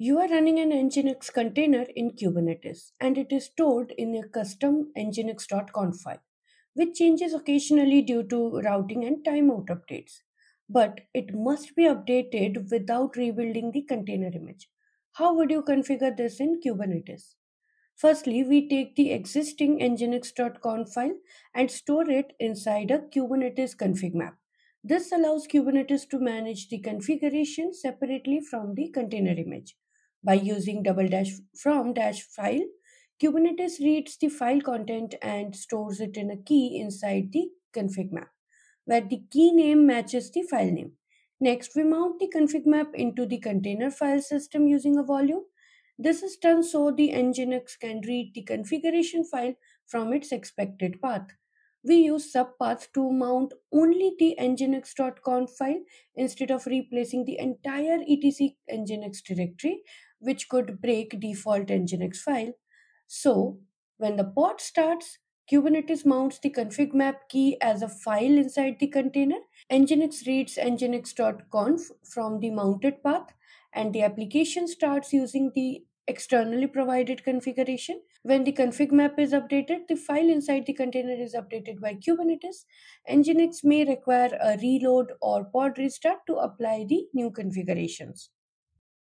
You are running an Nginx container in Kubernetes and it is stored in a custom nginx.conf file, which changes occasionally due to routing and timeout updates. But it must be updated without rebuilding the container image. How would you configure this in Kubernetes? Firstly, we take the existing nginx.conf file and store it inside a Kubernetes config map. This allows Kubernetes to manage the configuration separately from the container image. By using double dash from dash file, Kubernetes reads the file content and stores it in a key inside the config map, where the key name matches the file name. Next, we mount the config map into the container file system using a volume. This is done so the Nginx can read the configuration file from its expected path. We use subpath to mount only the nginx.conf file instead of replacing the entire etc nginx directory which could break default Nginx file. So, when the pod starts, Kubernetes mounts the config map key as a file inside the container. Nginx reads nginx.conf from the mounted path, and the application starts using the externally provided configuration. When the config map is updated, the file inside the container is updated by Kubernetes. Nginx may require a reload or pod restart to apply the new configurations.